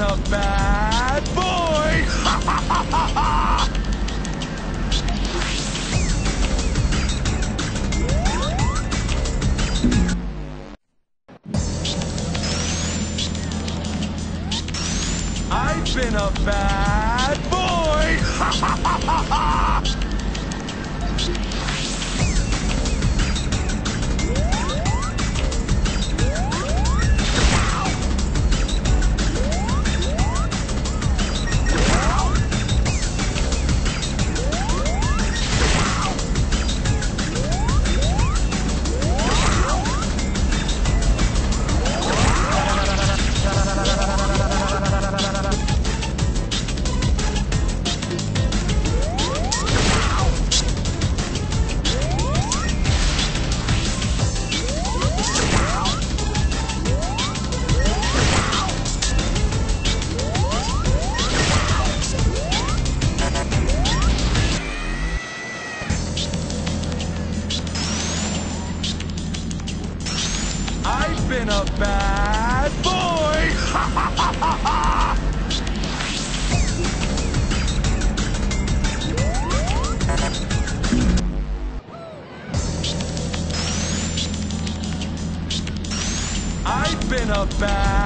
I've been I've